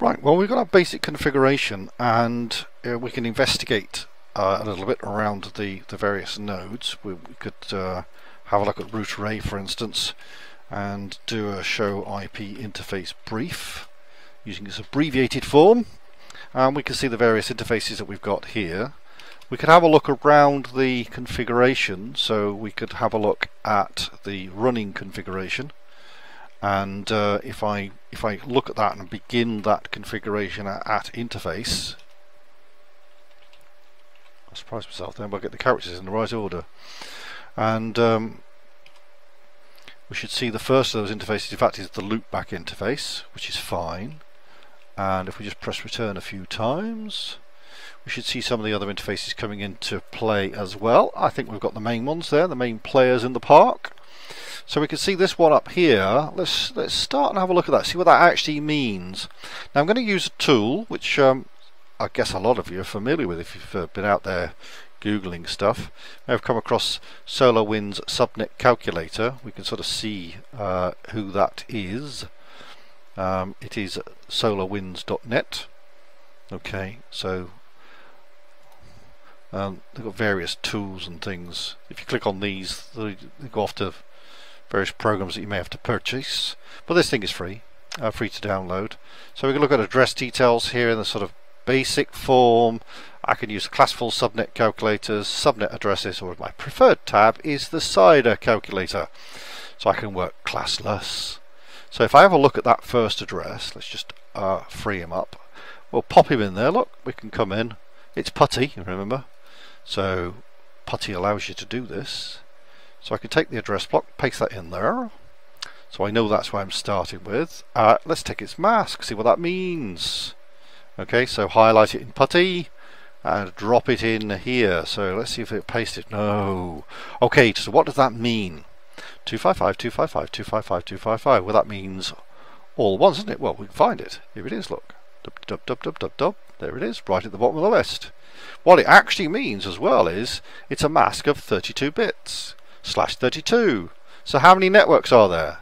Right, well we've got our basic configuration and uh, we can investigate uh, a little bit around the, the various nodes. We, we could uh, have a look at Router A for instance and do a show IP interface brief using this abbreviated form and we can see the various interfaces that we've got here. We could have a look around the configuration so we could have a look at the running configuration and uh, if I if I look at that and begin that configuration at, at interface I surprise myself then but I get the characters in the right order. And um, we should see the first of those interfaces in fact is the loopback interface which is fine. And if we just press return a few times we should see some of the other interfaces coming into play as well. I think we've got the main ones there the main players in the park so we can see this one up here. Let's let's start and have a look at that. See what that actually means. Now I'm going to use a tool which um, I guess a lot of you are familiar with if you've uh, been out there googling stuff. May have come across SolarWinds subnet calculator. We can sort of see uh, who that is. Um, it is solarwinds.net. Okay, so um, they've got various tools and things. If you click on these, they go off to various programs that you may have to purchase. But this thing is free, uh, free to download. So we can look at address details here in the sort of basic form. I can use classful subnet calculators, subnet addresses, or my preferred tab is the CIDR calculator. So I can work classless. So if I have a look at that first address, let's just uh, free him up. We'll pop him in there. Look, we can come in. It's PuTTY, remember? So PuTTY allows you to do this. So I can take the address block, paste that in there. So I know that's what I'm starting with. Uh, let's take its mask, see what that means. Okay, so highlight it in PuTTY and drop it in here. So let's see if it pasted. No. Okay, so what does that mean? 255, 255, 255, 255. Well, that means all ones, isn't it? Well, we can find it. Here it is, look. Dub, dub, dub, dub, dub, dub. There it is, right at the bottom of the list. What it actually means as well is it's a mask of 32 bits slash 32. So how many networks are there?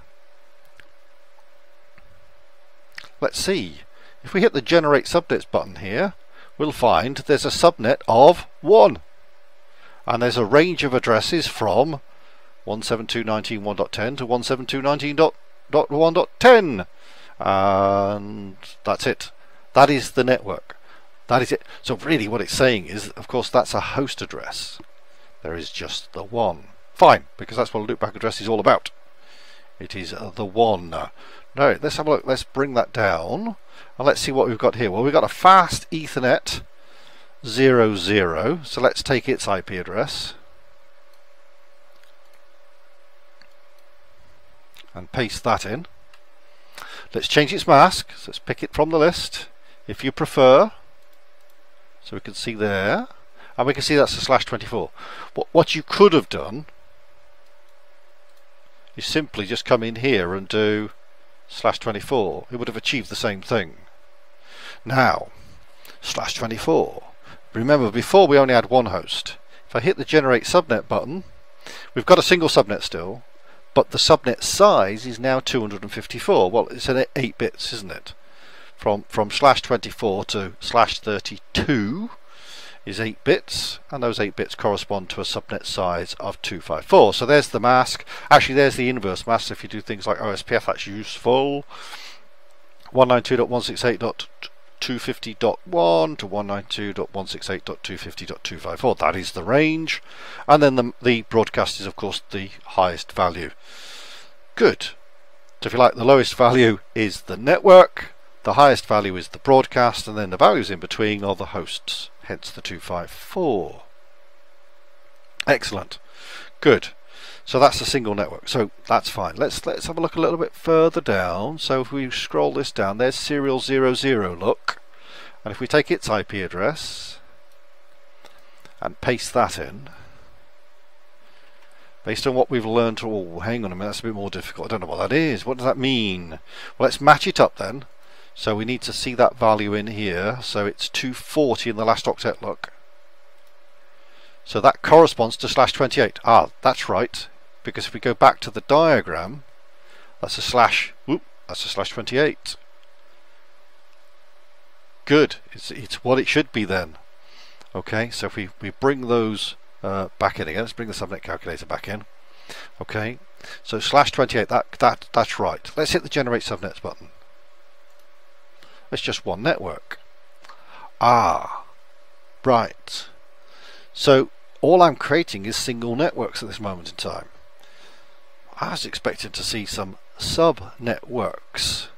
Let's see. If we hit the generate subnets button here, we'll find there's a subnet of 1. And there's a range of addresses from 172.19.1.10 to 172.19.1.10. And that's it. That is the network. That is it. So really what it's saying is, of course, that's a host address. There is just the one. Fine, because that's what a loopback address is all about. It is the one. Now, let's have a look. Let's bring that down. And let's see what we've got here. Well, we've got a fast Ethernet 00. So let's take its IP address. And paste that in. Let's change its mask. So let's pick it from the list, if you prefer. So we can see there. And we can see that's a slash 24. What, what you could have done you simply just come in here and do slash 24 it would have achieved the same thing. Now slash 24 remember before we only had one host. If I hit the generate subnet button we've got a single subnet still but the subnet size is now 254 well it's an 8 bits isn't it? From from slash 24 to slash 32 is 8 bits and those 8 bits correspond to a subnet size of 254 so there's the mask. Actually there's the inverse mask if you do things like OSPF that's useful. 192.168.250.1 to 192.168.250.254 that is the range. And then the, the broadcast is of course the highest value. Good. So if you like the lowest value is the network the highest value is the broadcast and then the values in between are the hosts hence the 254. Excellent. Good. So that's a single network. So that's fine. Let's let's have a look a little bit further down. So if we scroll this down, there's serial 00 look. And if we take its IP address and paste that in, based on what we've learned, oh, hang on a minute, that's a bit more difficult. I don't know what that is. What does that mean? Well, let's match it up then. So we need to see that value in here. So it's 240 in the last octet look. So that corresponds to slash 28. Ah, that's right. Because if we go back to the diagram, that's a slash, whoop, that's a slash 28. Good. It's it's what it should be then. Okay, so if we, we bring those uh, back in again, let's bring the subnet calculator back in. Okay, so slash 28, that, that, that's right. Let's hit the generate subnets button. It's just one network. Ah, right. So all I'm creating is single networks at this moment in time. I was expected to see some sub-networks.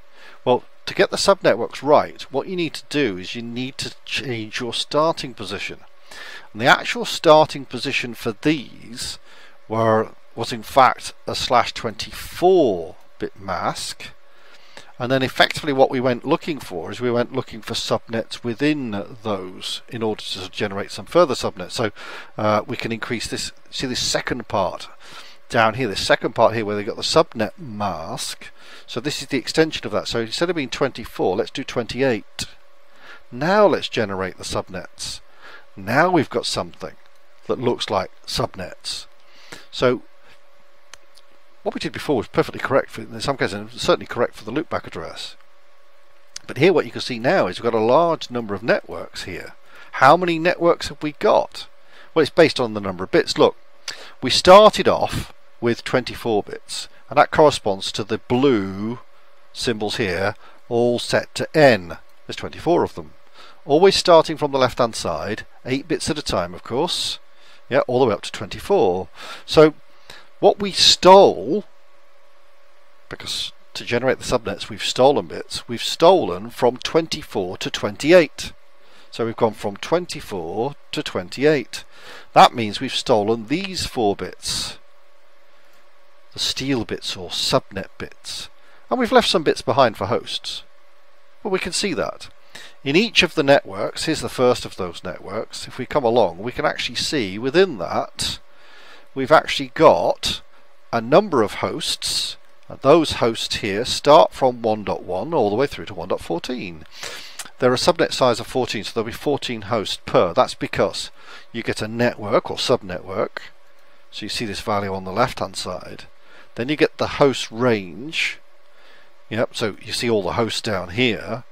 Well, to get the sub-networks right, what you need to do is you need to change your starting position. And the actual starting position for these were was in fact a slash 24 bit mask and then effectively what we went looking for is we went looking for subnets within those in order to generate some further subnets. So uh, we can increase this, see this second part down here, this second part here where they've got the subnet mask. So this is the extension of that. So instead of being 24, let's do 28. Now let's generate the subnets. Now we've got something that looks like subnets. So what we did before was perfectly correct for, in some cases, certainly correct for the loopback address. But here what you can see now is we've got a large number of networks here. How many networks have we got? Well, it's based on the number of bits. Look, we started off with 24 bits, and that corresponds to the blue symbols here, all set to n. There's 24 of them. Always starting from the left-hand side, 8 bits at a time, of course. Yeah, all the way up to 24. So what we stole, because to generate the subnets we've stolen bits, we've stolen from 24 to 28. So we've gone from 24 to 28. That means we've stolen these four bits. The steal bits or subnet bits. And we've left some bits behind for hosts. But we can see that. In each of the networks, here's the first of those networks, if we come along we can actually see within that we've actually got a number of hosts. And those hosts here start from 1.1 all the way through to 1.14. They're a subnet size of 14, so there'll be 14 hosts per. That's because you get a network or subnetwork. So you see this value on the left hand side. Then you get the host range. Yep, so you see all the hosts down here.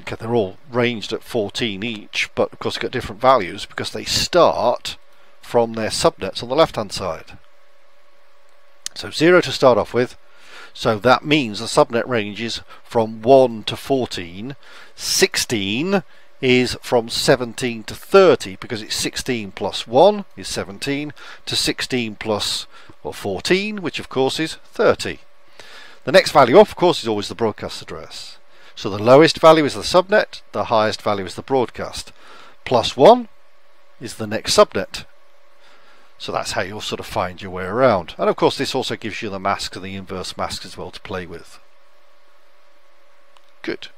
Okay, they're all ranged at 14 each, but of course you've got different values because they start from their subnets on the left hand side. So 0 to start off with. So that means the subnet range is from 1 to 14. 16 is from 17 to 30 because it's 16 plus 1 is 17 to 16 plus well, 14 which of course is 30. The next value up of course is always the broadcast address. So the lowest value is the subnet, the highest value is the broadcast. Plus 1 is the next subnet so that's how you'll sort of find your way around. And of course this also gives you the mask and the inverse mask as well to play with. Good.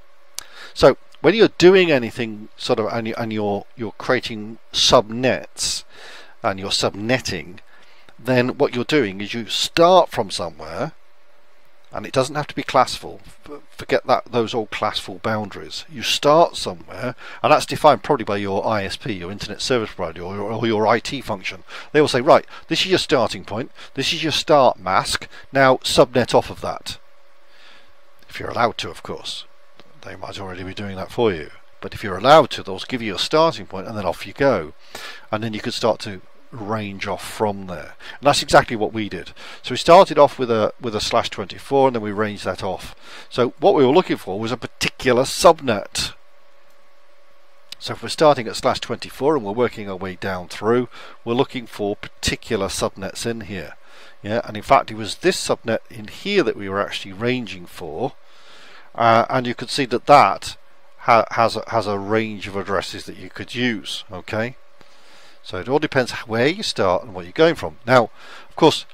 So when you're doing anything sort of and, you, and you're you're creating subnets and you're subnetting, then what you're doing is you start from somewhere and it doesn't have to be classful. Forget that those old classful boundaries. You start somewhere and that's defined probably by your ISP your internet service provider or your, or your IT function. They will say right this is your starting point. This is your start mask. Now subnet off of that. If you're allowed to of course. They might already be doing that for you. But if you're allowed to they'll give you a starting point and then off you go. And then you could start to range off from there. And that's exactly what we did. So we started off with a with a slash 24 and then we ranged that off. So what we were looking for was a particular subnet. So if we're starting at slash 24 and we're working our way down through, we're looking for particular subnets in here. Yeah, and in fact it was this subnet in here that we were actually ranging for. Uh, and you can see that that ha has a, has a range of addresses that you could use. Okay. So it all depends where you start and what you're going from. Now, of course,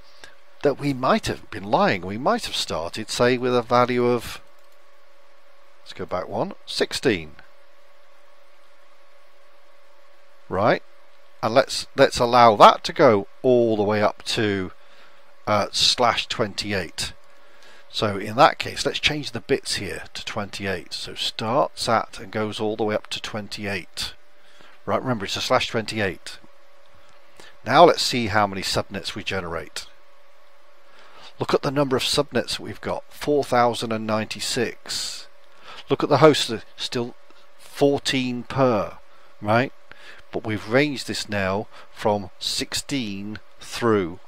that we might have been lying. We might have started, say, with a value of, let's go back one, 16. Right? And let's let's allow that to go all the way up to uh, slash 28. So in that case, let's change the bits here to 28. So starts at and goes all the way up to 28. Right, remember it's a slash 28. Now let's see how many subnets we generate. Look at the number of subnets we've got, 4,096. Look at the hosts, still 14 per, right? But we've ranged this now from 16 through,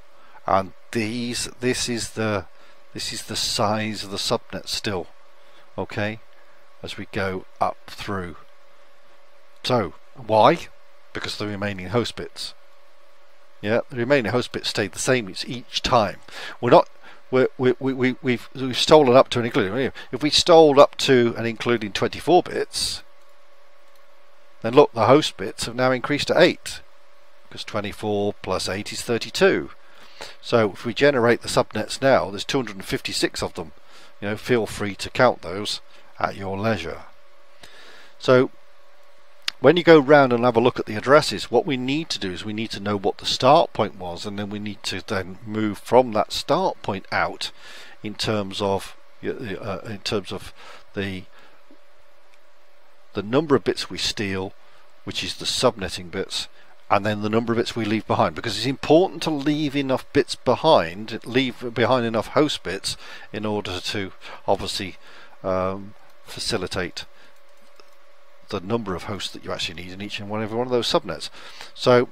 and these this is the this is the size of the subnet still, okay? As we go up through. So why? Because the remaining host bits. Yeah, the remaining host bits stayed the same each time. We're not we we, we, we've, we've stolen up to and including. If we stole up to and including 24 bits, then look, the host bits have now increased to 8, because 24 plus 8 is 32. So if we generate the subnets now, there's 256 of them. You know, feel free to count those at your leisure. So when you go round and have a look at the addresses, what we need to do is we need to know what the start point was, and then we need to then move from that start point out in terms of uh, in terms of the the number of bits we steal, which is the subnetting bits, and then the number of bits we leave behind. Because it's important to leave enough bits behind leave behind enough host bits in order to obviously um, facilitate the number of hosts that you actually need in each and every one of those subnets. So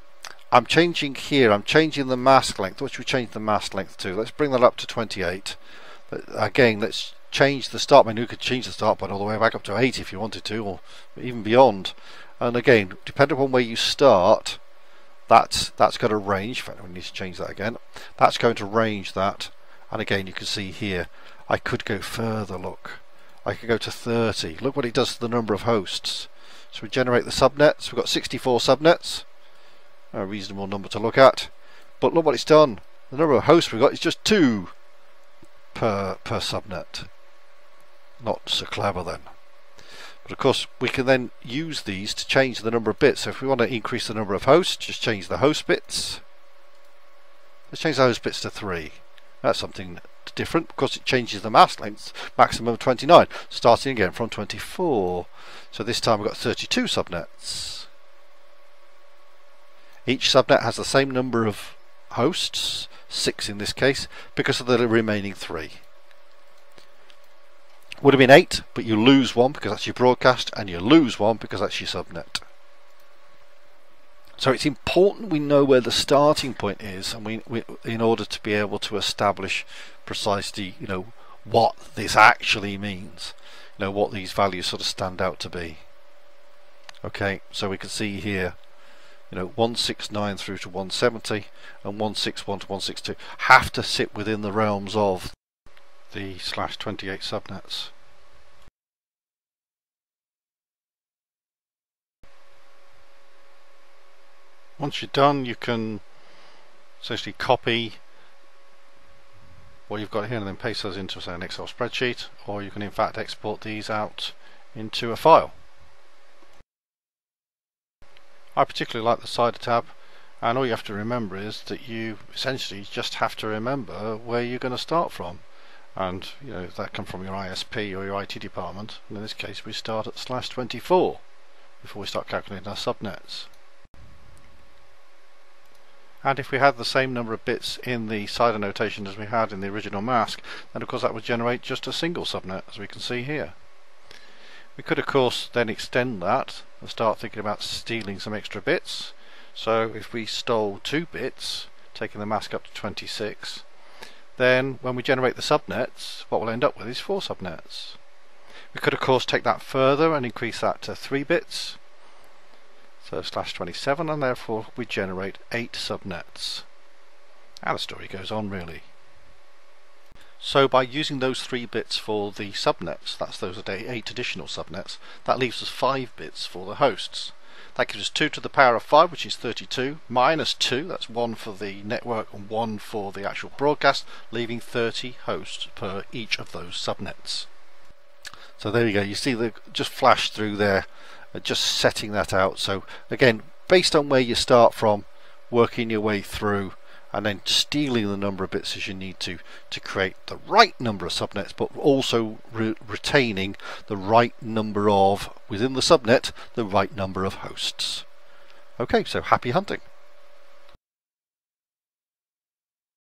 I'm changing here, I'm changing the mask length. What should we change the mask length to? Let's bring that up to 28. Again, let's change the start menu. You could change the start point all the way back up to 8 if you wanted to, or even beyond. And again, depending upon where you start, that's that's got a range. In fact, we need to change that again. That's going to range that. And again, you can see here, I could go further. Look, I could go to 30. Look what it does to the number of hosts. So we generate the subnets. We've got 64 subnets. A reasonable number to look at. But look what it's done. The number of hosts we've got is just two per, per subnet. Not so clever then. But of course we can then use these to change the number of bits. So if we want to increase the number of hosts, just change the host bits. Let's change the host bits to 3. That's something different because it changes the mask length maximum 29 starting again from 24 so this time we've got 32 subnets. Each subnet has the same number of hosts six in this case because of the remaining three. Would have been eight but you lose one because that's your broadcast and you lose one because that's your subnet so it's important we know where the starting point is, and we, we, in order to be able to establish precisely, you know, what this actually means. You know, what these values sort of stand out to be. Okay, so we can see here, you know, 169 through to 170 and 161 to 162 have to sit within the realms of the slash 28 subnets. Once you're done, you can essentially copy what you've got here and then paste those into say, an Excel spreadsheet, or you can in fact export these out into a file. I particularly like the CIDR tab and all you have to remember is that you essentially just have to remember where you're going to start from. And you know that come from your ISP or your IT department. And in this case we start at slash 24 before we start calculating our subnets and if we had the same number of bits in the CIDR notation as we had in the original mask then of course that would generate just a single subnet as we can see here. We could of course then extend that and start thinking about stealing some extra bits so if we stole two bits taking the mask up to 26 then when we generate the subnets what we'll end up with is four subnets. We could of course take that further and increase that to three bits so slash 27 and therefore we generate 8 subnets. And the story goes on really. So by using those 3 bits for the subnets, that's those 8 additional subnets, that leaves us 5 bits for the hosts. That gives us 2 to the power of 5, which is 32, minus 2, that's 1 for the network and 1 for the actual broadcast, leaving 30 hosts per each of those subnets. So there you go, you see the just flash through there Uh, just setting that out. So again, based on where you start from, working your way through and then stealing the number of bits as you need to to create the right number of subnets but also re retaining the right number of within the subnet the right number of hosts okay so happy hunting